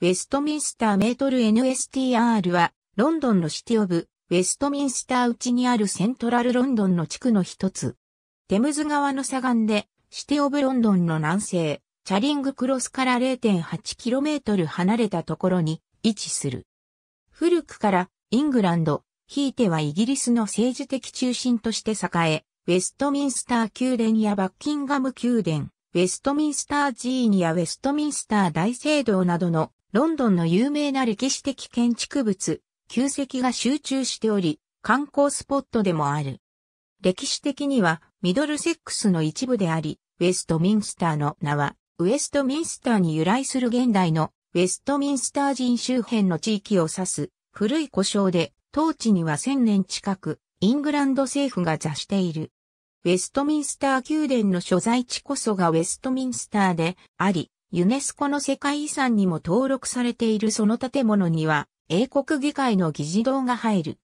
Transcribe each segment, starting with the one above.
ウェストミンスターメートル NSTR は、ロンドンのシティオブ、ウェストミンスター内にあるセントラルロンドンの地区の一つ。テムズ川の左岸で、シティオブロンドンの南西、チャリングクロスから 0.8km 離れたところに位置する。古くからイングランド、ひいてはイギリスの政治的中心として栄え、ウェストミンスター宮殿やバッキンガム宮殿、ウェストミンスター寺院やウェストミンスター大聖堂などのロンドンの有名な歴史的建築物、旧跡が集中しており、観光スポットでもある。歴史的にはミドルセックスの一部であり、ウェストミンスターの名は、ウェストミンスターに由来する現代のウェストミンスター人周辺の地域を指す古い故障で、当地には千年近くイングランド政府が座している。ウェストミンスター宮殿の所在地こそがウェストミンスターであり、ユネスコの世界遺産にも登録されているその建物には、英国議会の議事堂が入る。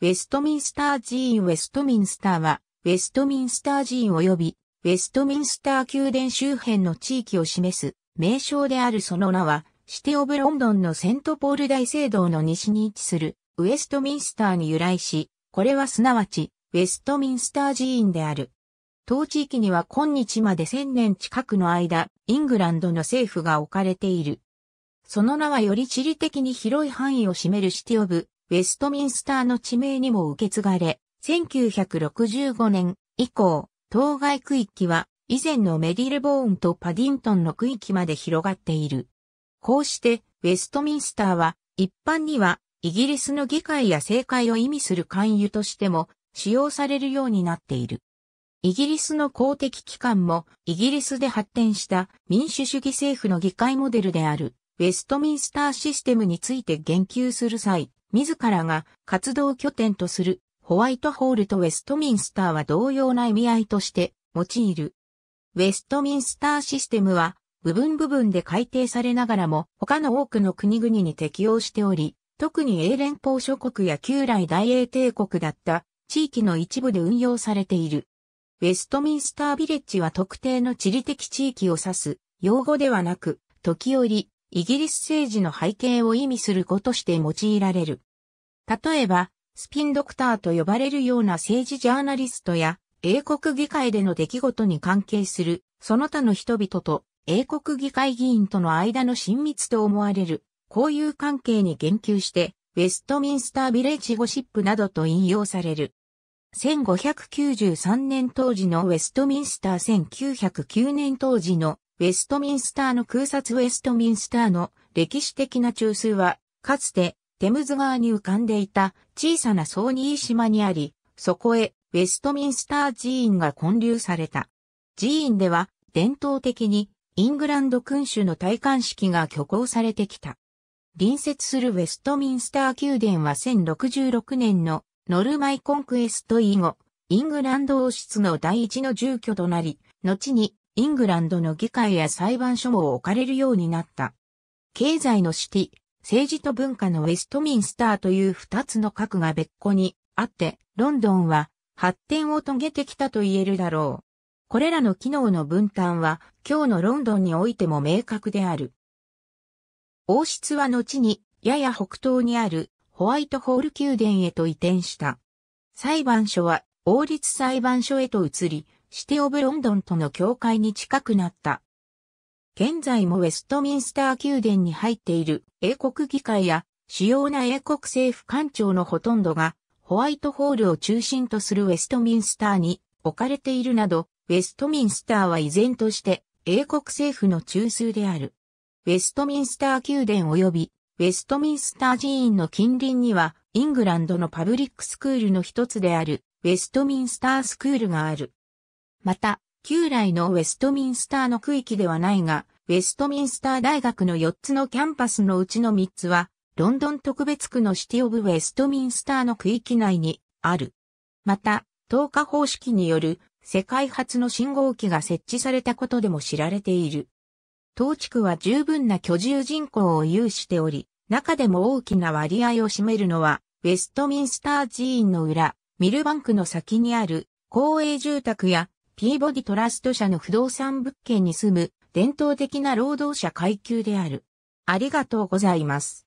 ウェストミンスター寺院ウェストミンスターは、ウェストミンスター寺院及び、ウェストミンスター宮殿周辺の地域を示す名称であるその名は、シティオブロンドンのセントポール大聖堂の西に位置するウェストミンスターに由来し、これはすなわちウェストミンスター寺院である。当地域には今日まで千年近くの間、イングランドの政府が置かれている。その名はより地理的に広い範囲を占めるシティオブ、ウェストミンスターの地名にも受け継がれ、1965年以降、当該区域は以前のメディルボーンとパディントンの区域まで広がっている。こうして、ウェストミンスターは一般にはイギリスの議会や政界を意味する勧誘としても使用されるようになっている。イギリスの公的機関もイギリスで発展した民主主義政府の議会モデルであるウェストミンスターシステムについて言及する際、自らが活動拠点とするホワイトホールとウェストミンスターは同様な意味合いとして用いる。ウェストミンスターシステムは部分部分で改定されながらも他の多くの国々に適用しており、特に英連邦諸国や旧来大英帝国だった地域の一部で運用されている。ウェストミンスタービレッジは特定の地理的地域を指す用語ではなく、時折、イギリス政治の背景を意味する語として用いられる。例えば、スピンドクターと呼ばれるような政治ジャーナリストや、英国議会での出来事に関係する、その他の人々と、英国議会議員との間の親密と思われる、交友関係に言及して、ウェストミンスタービレッジゴシップなどと引用される。1593年当時のウェストミンスター1909年当時のウェストミンスターの空撮ウェストミンスターの歴史的な中枢は、かつてテムズ川に浮かんでいた小さなソーニー島にあり、そこへウェストミンスター寺院が建立された。寺院では伝統的にイングランド君主の戴冠式が挙行されてきた。隣接するウェストミンスター宮殿は1066年のノルマンコンクエスト以後、イングランド王室の第一の住居となり、後にイングランドの議会や裁判所も置かれるようになった。経済のシティ、政治と文化のウェストミンスターという二つの核が別個にあって、ロンドンは発展を遂げてきたと言えるだろう。これらの機能の分担は今日のロンドンにおいても明確である。王室は後にやや北東にあるホワイトホール宮殿へと移転した。裁判所は王立裁判所へと移り、シティオブロンドンとの境界に近くなった。現在もウェストミンスター宮殿に入っている英国議会や主要な英国政府官庁のほとんどがホワイトホールを中心とするウェストミンスターに置かれているなど、ウェストミンスターは依然として英国政府の中枢である。ウェストミンスター宮殿及びウェストミンスター寺院の近隣には、イングランドのパブリックスクールの一つである、ウェストミンスタースクールがある。また、旧来のウェストミンスターの区域ではないが、ウェストミンスター大学の4つのキャンパスのうちの3つは、ロンドン特別区のシティオブウェストミンスターの区域内にある。また、透過方式による世界初の信号機が設置されたことでも知られている。当地区は十分な居住人口を有しており、中でも大きな割合を占めるのは、ウェストミンスター寺院の裏、ミルバンクの先にある公営住宅やピーボディトラスト社の不動産物件に住む伝統的な労働者階級である。ありがとうございます。